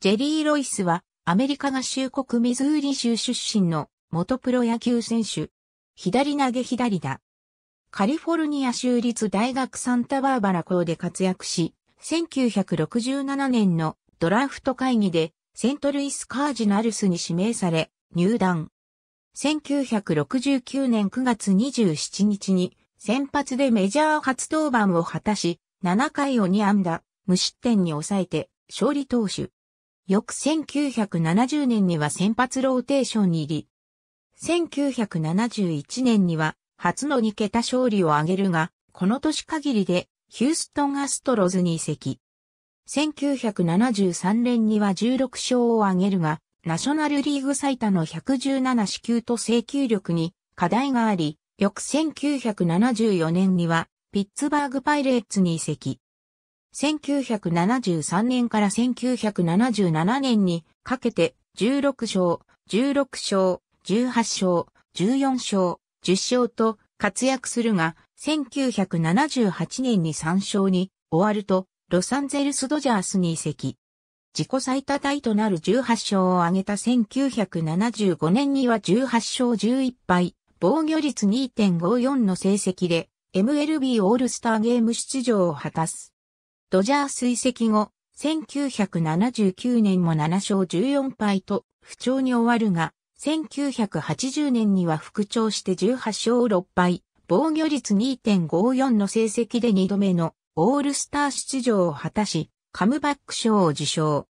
ジェリー・ロイスはアメリカ合衆国ミズーリ州出身の元プロ野球選手。左投げ左だ。カリフォルニア州立大学サンタバーバラ校で活躍し、1967年のドラフト会議でセントルイスカージナルスに指名され入団。1969年9月27日に先発でメジャー初登板を果たし、7回を2安打、無失点に抑えて勝利投手。翌1970年には先発ローテーションに入り、1971年には初の2桁勝利を挙げるが、この年限りでヒューストンアストロズに移籍。1973年には16勝を挙げるが、ナショナルリーグ最多の117支球と制球力に課題があり、翌1974年にはピッツバーグパイレーツに移籍。1973年から1977年にかけて16勝、16勝、18勝、14勝、10勝と活躍するが、1978年に3勝に終わると、ロサンゼルスドジャースに移籍。自己最多タイとなる18勝を挙げた1975年には18勝11敗、防御率2.54の成績で MLB オールスターゲーム出場を果たす。ドジャース移籍後、1979年も7勝14敗と不調に終わるが、1980年には復調して18勝6敗、防御率2.54の成績で2度目のオールスター出場を果たし、カムバック賞を受賞。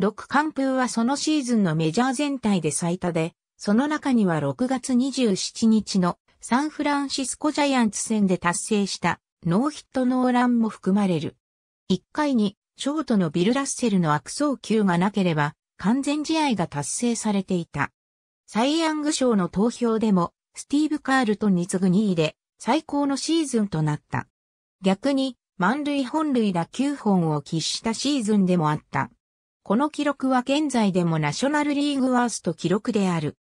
6完封はそのシーズンのメジャー全体で最多で、その中には6月27日のサンフランシスコジャイアンツ戦で達成したノーヒットノーランも含まれる。1回にショートのビル・ラッセルの悪送球がなければ完全試合が達成されていた。サイ・ヤング賞の投票でもスティーブ・カールトンに次ぐ2位で最高のシーズンとなった。逆に満塁本塁打9本を喫したシーズンでもあった。この記録は現在でもナショナルリーグワースト記録である。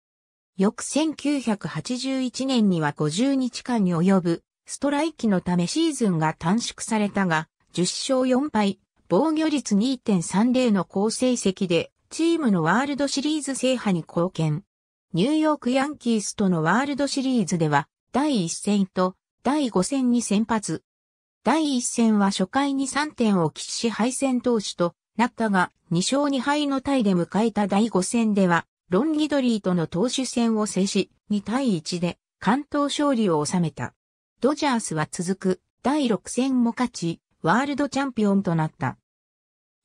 翌1981年には50日間に及ぶストライキのためシーズンが短縮されたが、10勝4敗、防御率2.30の好成績で、チームのワールドシリーズ制覇に貢献。ニューヨークヤンキースとのワールドシリーズでは、第1戦と第5戦に先発。第1戦は初回に3点を喫し敗戦投手となったが、2勝2敗のタイで迎えた第5戦では、ロンギドリーとの投手戦を制し、2対1で関東勝利を収めた。ドジャースは続く第6戦も勝ち、ワールドチャンピオンとなった。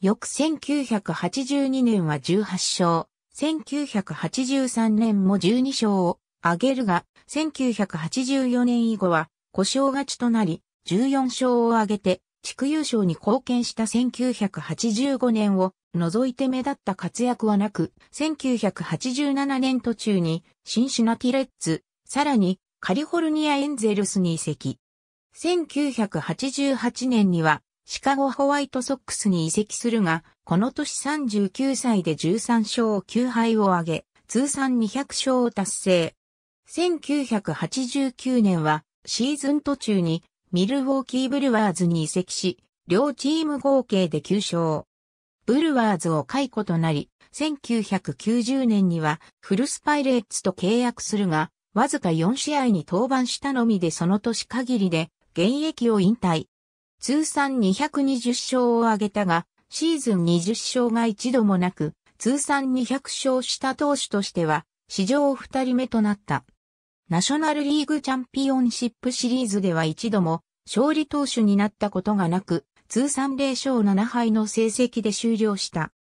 翌1982年は18勝、1983年も12勝を挙げるが、1984年以後は故障勝ちとなり、14勝を挙げて地区優勝に貢献した1985年を除いて目立った活躍はなく、1987年途中にシンシナティレッツ、さらにカリフォルニアエンゼルスに移籍。1988年にはシカゴホワイトソックスに移籍するが、この年39歳で13勝9敗を挙げ、通算200勝を達成。1989年はシーズン途中にミルウォーキーブルワーズに移籍し、両チーム合計で9勝。ブルワーズを解雇となり、1990年にはフルスパイレーツと契約するが、わずか4試合に登板したのみでその年限りで現役を引退。通算220勝を挙げたが、シーズン20勝が一度もなく、通算200勝した投手としては、史上2人目となった。ナショナルリーグチャンピオンシップシリーズでは一度も勝利投手になったことがなく、通算0勝7敗の成績で終了した。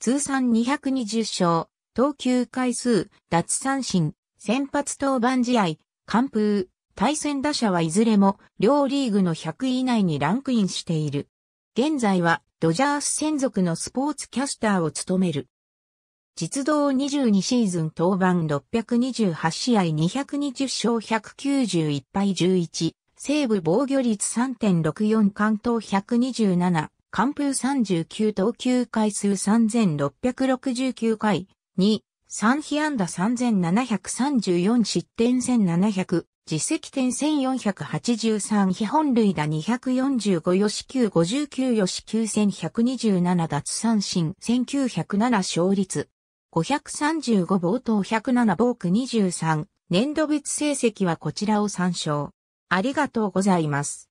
通算220勝、投球回数、奪三振、先発登板試合、完封、対戦打者はいずれも両リーグの100位以内にランクインしている。現在はドジャース専属のスポーツキャスターを務める。実動22シーズン登板628試合220勝191敗11、西部防御率3.64関東127、完封39投球回数3669回、2、3被安打3734失点1700、実績点1483非本塁打245よし9 59よし9127奪三振1907勝率535冒頭107ボーク23年度別成績はこちらを参照。ありがとうございます。